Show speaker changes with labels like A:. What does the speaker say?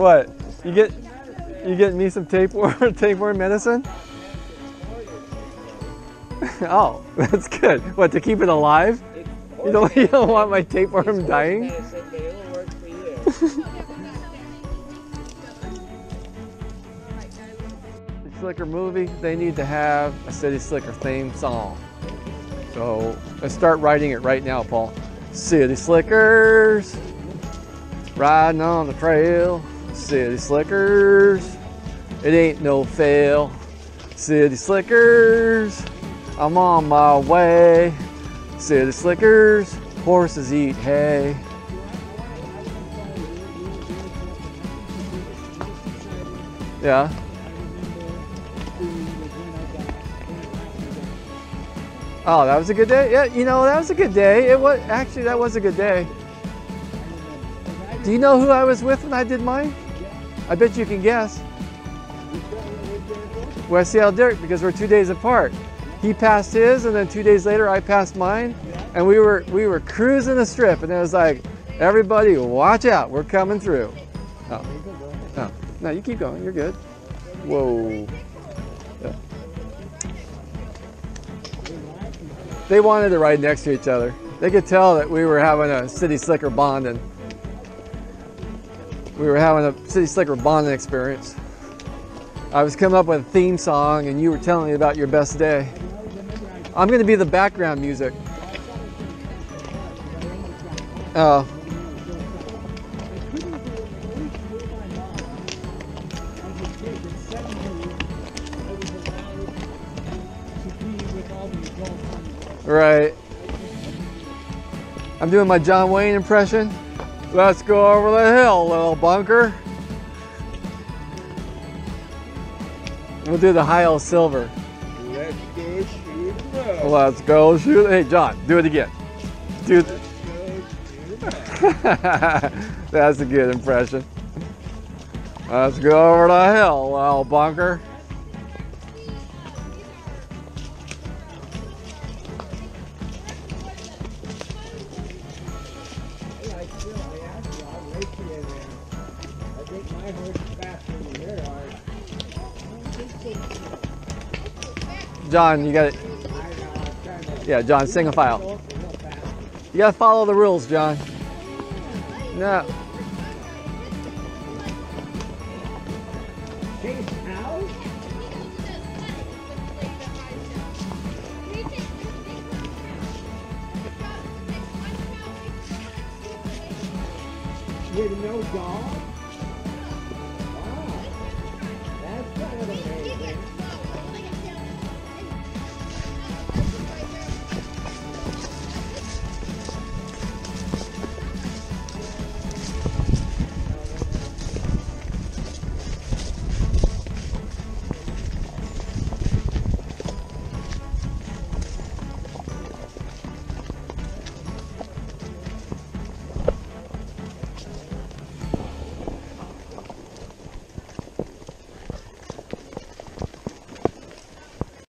A: What? You get you getting me some tapeworm tapeworm medicine? oh, that's good. What to keep it alive? You don't you don't want my tapeworm dying? Slicker movie, they need to have a City Slicker theme song. So let's start writing it right now, Paul. City Slickers, riding on the trail. City Slickers, it ain't no fail. City Slickers, I'm on my way. City Slickers, horses eat hay. Yeah. Oh, that was a good day. Yeah, you know that was a good day. It was actually that was a good day. Do you know who I was with when I did mine? I bet you can guess. Seattle Dirt because we're two days apart. He passed his, and then two days later I passed mine, and we were we were cruising the strip, and it was like, everybody, watch out, we're coming through. Oh, oh. no, you keep going. You're good. Whoa. Yeah. They wanted to ride next to each other. They could tell that we were having a city slicker bonding. We were having a city slicker bonding experience. I was coming up with a theme song and you were telling me about your best day. I'm going to be the background music. Oh. Right. I'm doing my John Wayne impression. Let's go over the hill, little bunker. We'll do the high old silver.
B: Let's go shoot up.
A: Let's go shoot. Hey, John, do it again. Do. th- That's a good impression. Let's go over the hill, little bunker. John, you got it. Yeah, John, sing a file. You gotta follow the rules, John. No.
B: No dog?